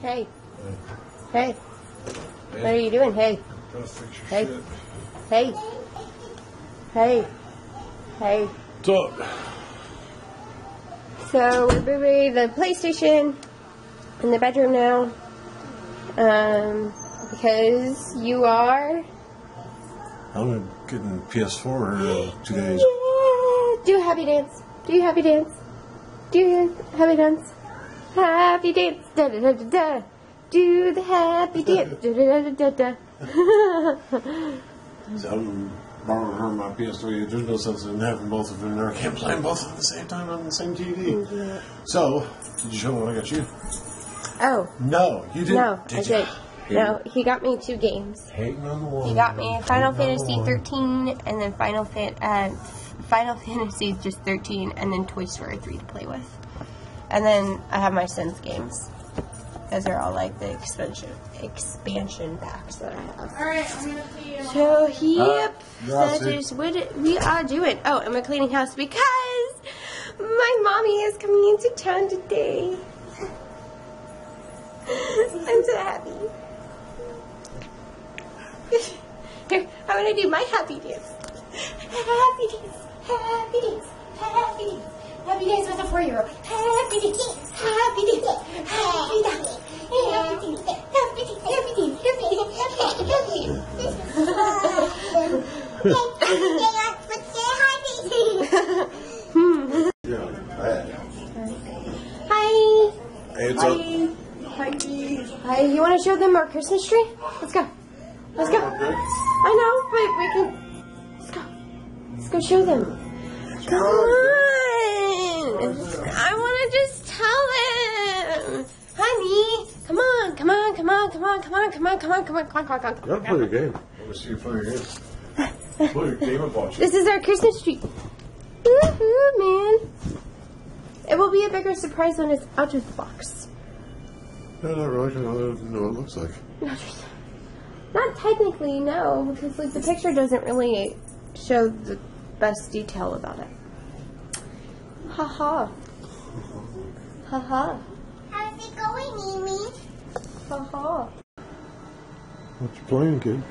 Hey. Hey. What are you doing? Hey. Gotta fix your Hey. shit. Hey. Hey. Hey. What's up? So we're moving the PlayStation in the bedroom now. Um, because you are. I'm getting PS4 in uh, two days. Do a happy dance. Do you happy dance? Do you happy dance? Happy dance. Da da da da da. Do the happy dance. Da da da da da. So I'm borrowing her my PS3. There's no sense in having both of them there. I can't play them both at the same time on the same TV. So, did you show me what I got you? Oh No, you didn't. no, I you? did. No, he got me two games. Hating on the one. He got me Final Hating on the Fantasy one. 13 and then Final Fan uh, Final Fantasy just 13 and then Toy Story 3 to play with. And then I have my son's games. Those are all like the expansion expansion packs that I have. Alright, I'm gonna see you. So yep, that grazie. is what we are doing. Oh, and we're cleaning house because my mommy is coming into town today. I'm so happy. Here, I want to do my happy dance. Happy dance, happy dance, happy dance. Happy dance with a four-year-old. Happy dance, happy dance, happy dance. Happy dance, happy dance, happy dance, happy dance, happy dance, happy. Hi. Hey, what's up? Hi. Hi. You want to show them our Christmas tree? Let's go. Let's go. I know, but we can. Let's go. Let's go show them. Come on. I want to just tell them. Honey, come on, come on, come on, come on, come on, come on, come on, come on, come on, come on, come on. You gotta play your game. I want to see you play your game. play your game and watch. This is our Christmas tree. Woohoo, man. It will be a bigger surprise when it's out of the box. No, not really. 'cause I don't know what it looks like. Not technically, no, because like the picture doesn't really show the best detail about it. Ha ha. Ha ha. How's it going, Mimi? Ha ha. What you playing, kid?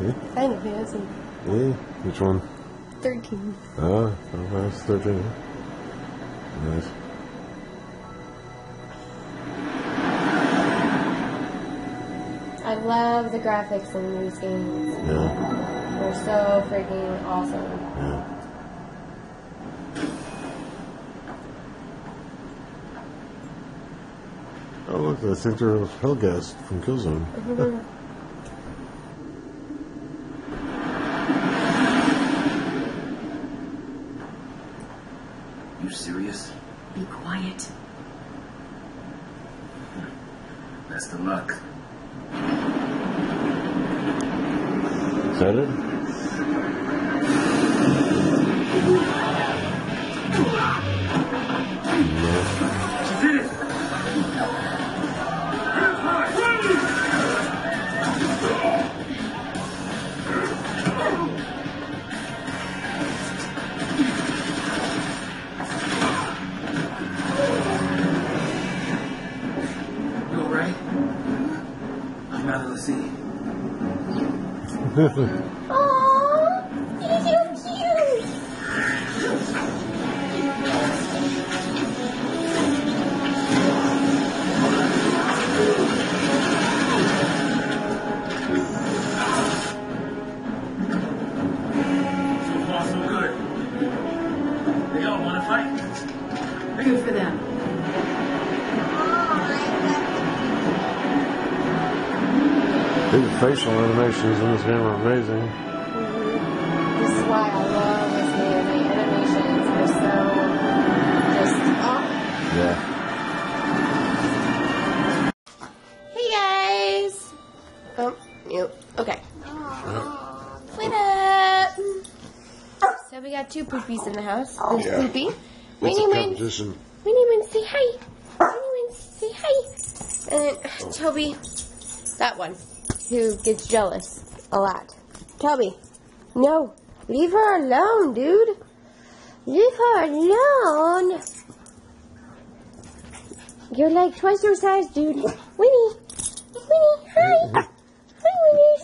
Yeah. Final Fantasy yeah. Which one? 13. Ah, Final Fantasy 13. Nice. I love the graphics in these games. Yeah. They're so freaking awesome. Yeah. Oh, look, I think they're Helghast from Killzone. You serious? Be quiet. Best of luck. Is that it? You alright? I'm out of the sea. Aww, you're so cute. So far, so good. They all want to fight. Good for them. Facial animations in this game are amazing. This is why I love this game. The animations are so just oh. Yeah. Hey guys. Oh, mute. Okay. What up? So we got two poopies in the house. There's Yeah. Poopy. Winnie Win. Winnie Win, say hi. Winnie Win, say hi. And then oh. Toby, that one, who gets jealous a lot. Toby, no, leave her alone, dude. Leave her alone. You're like twice your size, dude. Winnie. Winnie, hi. Hi, Winnie.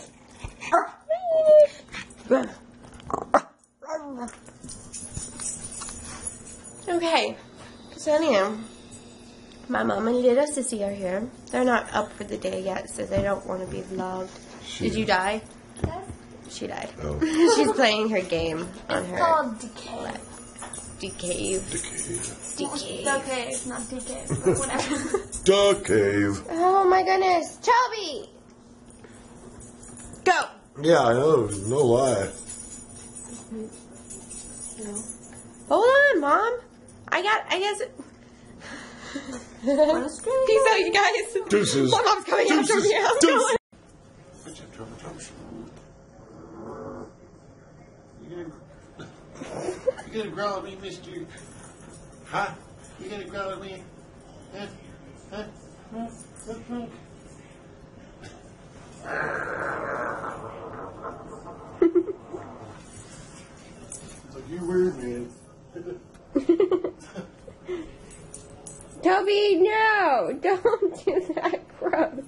Hi, Winnie. Okay. So anyhow, my mom and little sissy are here. They're not up for the day yet, so they don't want to be vlogged. Did you die? Yes. She died. Oh. She's playing her game on her Called decay. decave. The cave. Decave. Okay, it's not decay, whatever. The cave. Oh my goodness, Chubby! Go! Yeah, I know. No lie. Hold on, mom. I got. I guess. Peace out, you guys. Deuces. My mom's coming after me. I'm Deuces. going. Good job, Trevor Thompson. You gonna, you gonna growl at me, mister? Huh? You gonna growl at me? Huh? Huh? Huh? Huh? Huh? Like, you weird, man. Toby, no! Don't do that. Gross.